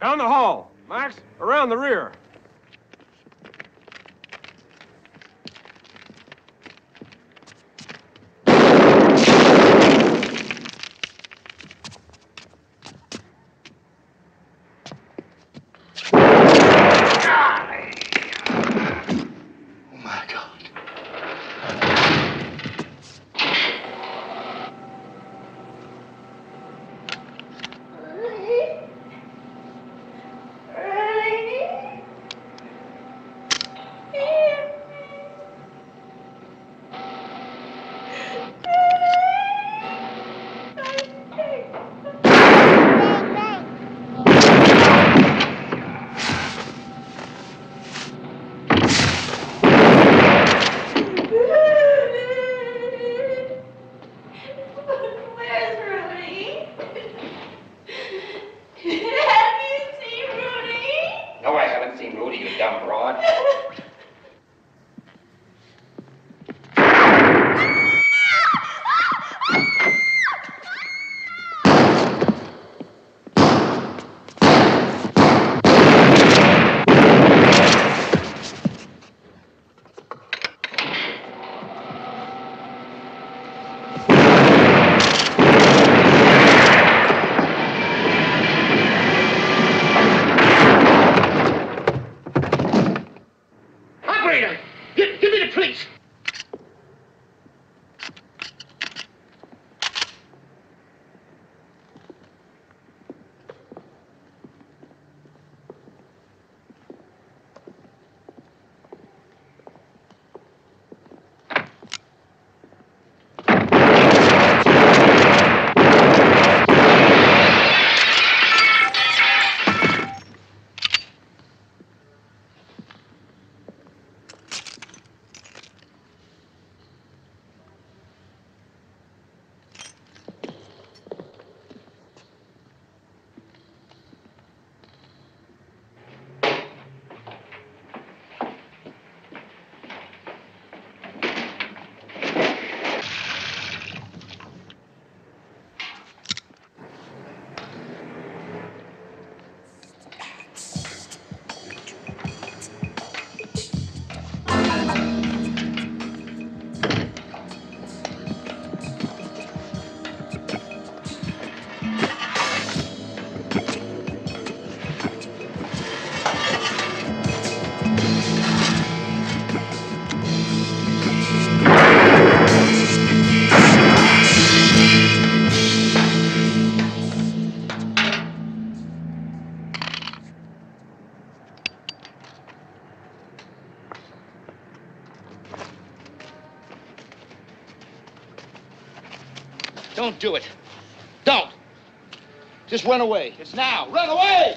Down the hall. Max, around the rear. Don't do it. Don't. Just run away. It's now. Run away!